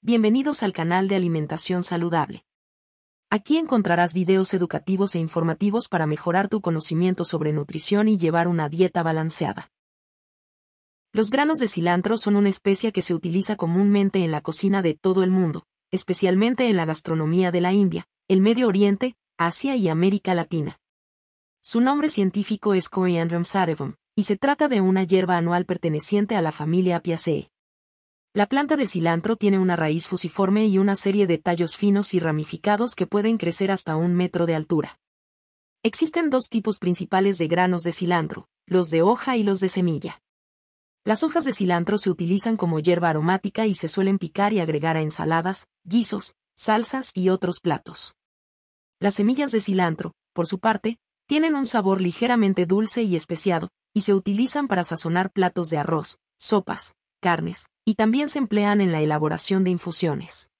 bienvenidos al canal de Alimentación Saludable. Aquí encontrarás videos educativos e informativos para mejorar tu conocimiento sobre nutrición y llevar una dieta balanceada. Los granos de cilantro son una especia que se utiliza comúnmente en la cocina de todo el mundo, especialmente en la gastronomía de la India, el Medio Oriente, Asia y América Latina. Su nombre científico es Coriandrum sativum, y se trata de una hierba anual perteneciente a la familia Apiaceae. La planta de cilantro tiene una raíz fusiforme y una serie de tallos finos y ramificados que pueden crecer hasta un metro de altura. Existen dos tipos principales de granos de cilantro, los de hoja y los de semilla. Las hojas de cilantro se utilizan como hierba aromática y se suelen picar y agregar a ensaladas, guisos, salsas y otros platos. Las semillas de cilantro, por su parte, tienen un sabor ligeramente dulce y especiado, y se utilizan para sazonar platos de arroz, sopas, carnes, y también se emplean en la elaboración de infusiones.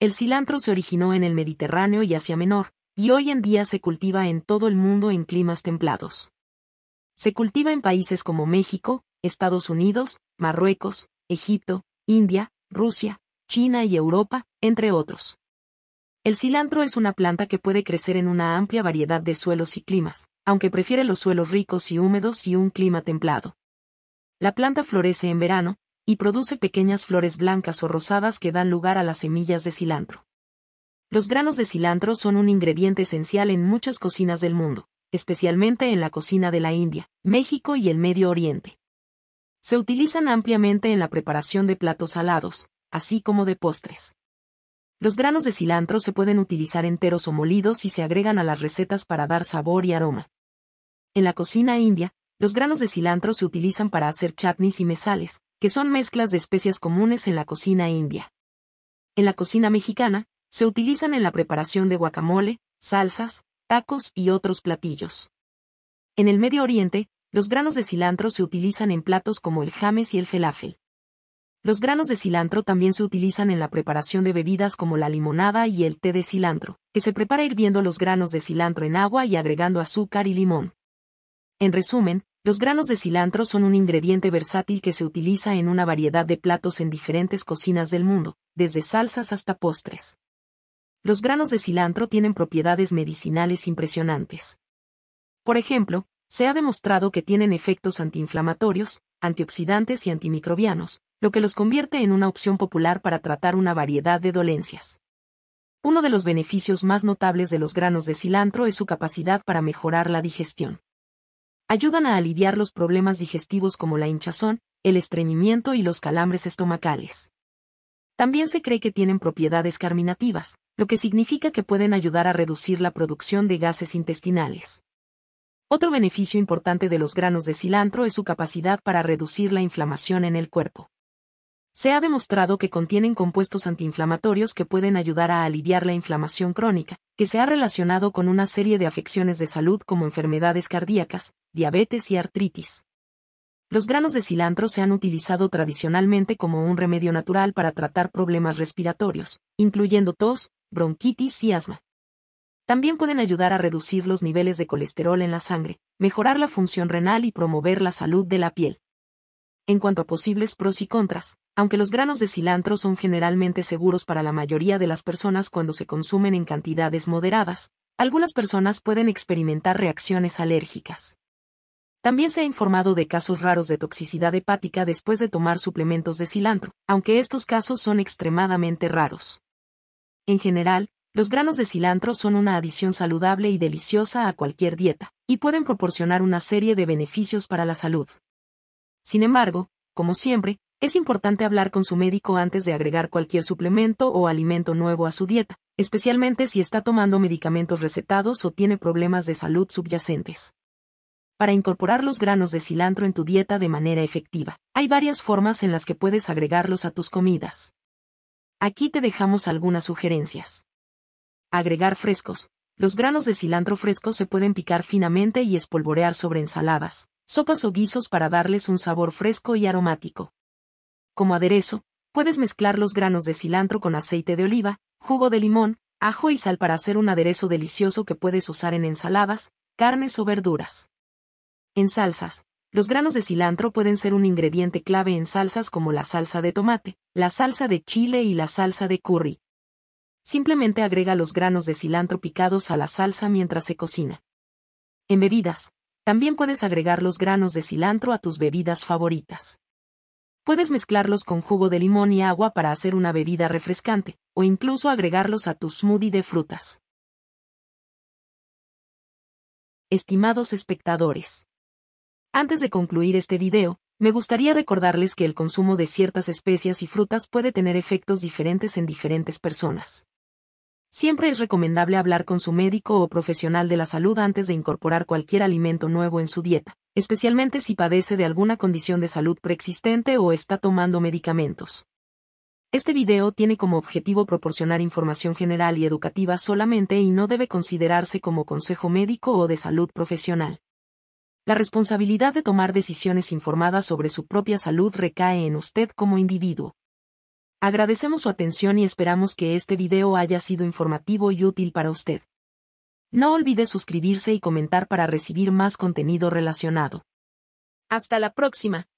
El cilantro se originó en el Mediterráneo y Asia Menor, y hoy en día se cultiva en todo el mundo en climas templados. Se cultiva en países como México, Estados Unidos, Marruecos, Egipto, India, Rusia, China y Europa, entre otros. El cilantro es una planta que puede crecer en una amplia variedad de suelos y climas, aunque prefiere los suelos ricos y húmedos y un clima templado. La planta florece en verano, y produce pequeñas flores blancas o rosadas que dan lugar a las semillas de cilantro. Los granos de cilantro son un ingrediente esencial en muchas cocinas del mundo, especialmente en la cocina de la India, México y el Medio Oriente. Se utilizan ampliamente en la preparación de platos salados, así como de postres. Los granos de cilantro se pueden utilizar enteros o molidos y se agregan a las recetas para dar sabor y aroma. En la cocina india, los granos de cilantro se utilizan para hacer chutneys y mesales, que son mezclas de especias comunes en la cocina india. En la cocina mexicana, se utilizan en la preparación de guacamole, salsas, tacos y otros platillos. En el Medio Oriente, los granos de cilantro se utilizan en platos como el james y el falafel. Los granos de cilantro también se utilizan en la preparación de bebidas como la limonada y el té de cilantro, que se prepara hirviendo los granos de cilantro en agua y agregando azúcar y limón. En resumen, los granos de cilantro son un ingrediente versátil que se utiliza en una variedad de platos en diferentes cocinas del mundo, desde salsas hasta postres. Los granos de cilantro tienen propiedades medicinales impresionantes. Por ejemplo, se ha demostrado que tienen efectos antiinflamatorios, antioxidantes y antimicrobianos, lo que los convierte en una opción popular para tratar una variedad de dolencias. Uno de los beneficios más notables de los granos de cilantro es su capacidad para mejorar la digestión. Ayudan a aliviar los problemas digestivos como la hinchazón, el estreñimiento y los calambres estomacales. También se cree que tienen propiedades carminativas, lo que significa que pueden ayudar a reducir la producción de gases intestinales. Otro beneficio importante de los granos de cilantro es su capacidad para reducir la inflamación en el cuerpo. Se ha demostrado que contienen compuestos antiinflamatorios que pueden ayudar a aliviar la inflamación crónica, que se ha relacionado con una serie de afecciones de salud como enfermedades cardíacas, diabetes y artritis. Los granos de cilantro se han utilizado tradicionalmente como un remedio natural para tratar problemas respiratorios, incluyendo tos, bronquitis y asma. También pueden ayudar a reducir los niveles de colesterol en la sangre, mejorar la función renal y promover la salud de la piel. En cuanto a posibles pros y contras, aunque los granos de cilantro son generalmente seguros para la mayoría de las personas cuando se consumen en cantidades moderadas, algunas personas pueden experimentar reacciones alérgicas. También se ha informado de casos raros de toxicidad hepática después de tomar suplementos de cilantro, aunque estos casos son extremadamente raros. En general, los granos de cilantro son una adición saludable y deliciosa a cualquier dieta, y pueden proporcionar una serie de beneficios para la salud. Sin embargo, como siempre, es importante hablar con su médico antes de agregar cualquier suplemento o alimento nuevo a su dieta, especialmente si está tomando medicamentos recetados o tiene problemas de salud subyacentes. Para incorporar los granos de cilantro en tu dieta de manera efectiva, hay varias formas en las que puedes agregarlos a tus comidas. Aquí te dejamos algunas sugerencias. Agregar frescos. Los granos de cilantro frescos se pueden picar finamente y espolvorear sobre ensaladas, sopas o guisos para darles un sabor fresco y aromático. Como aderezo, puedes mezclar los granos de cilantro con aceite de oliva, jugo de limón, ajo y sal para hacer un aderezo delicioso que puedes usar en ensaladas, carnes o verduras. En salsas, Los granos de cilantro pueden ser un ingrediente clave en salsas como la salsa de tomate, la salsa de chile y la salsa de curry. Simplemente agrega los granos de cilantro picados a la salsa mientras se cocina. En bebidas, también puedes agregar los granos de cilantro a tus bebidas favoritas. Puedes mezclarlos con jugo de limón y agua para hacer una bebida refrescante, o incluso agregarlos a tu smoothie de frutas. Estimados espectadores. Antes de concluir este video, me gustaría recordarles que el consumo de ciertas especias y frutas puede tener efectos diferentes en diferentes personas. Siempre es recomendable hablar con su médico o profesional de la salud antes de incorporar cualquier alimento nuevo en su dieta, especialmente si padece de alguna condición de salud preexistente o está tomando medicamentos. Este video tiene como objetivo proporcionar información general y educativa solamente y no debe considerarse como consejo médico o de salud profesional. La responsabilidad de tomar decisiones informadas sobre su propia salud recae en usted como individuo. Agradecemos su atención y esperamos que este video haya sido informativo y útil para usted. No olvide suscribirse y comentar para recibir más contenido relacionado. Hasta la próxima.